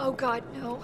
Oh god, no.